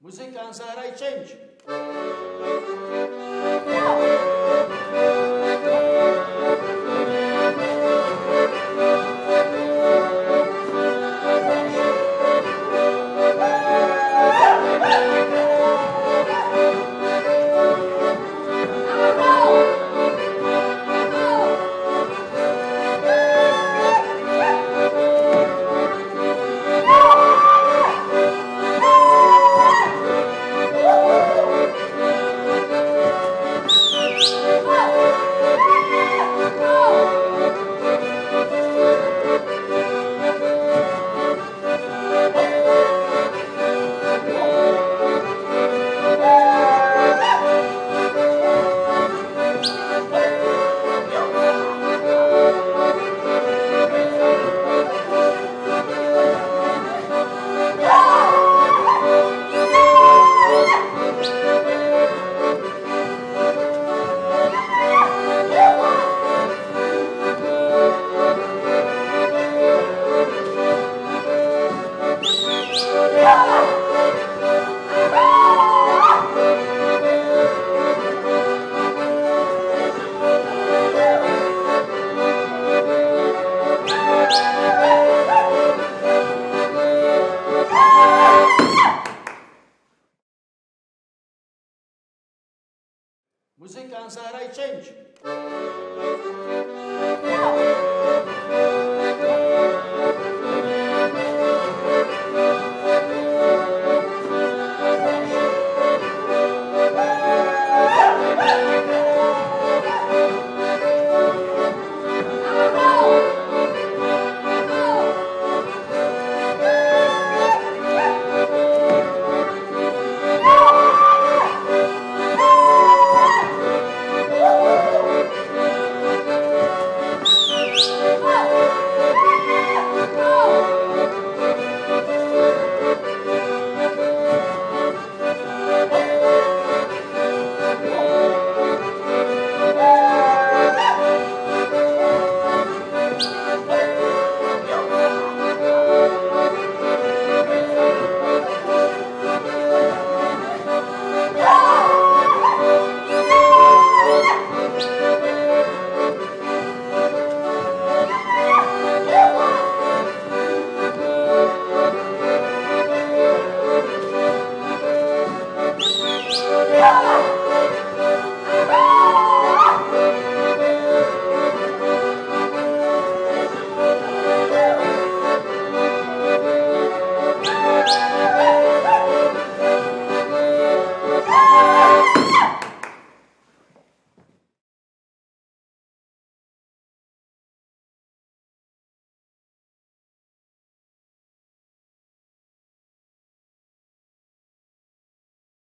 Muzyka zagraj Musica non sarai change.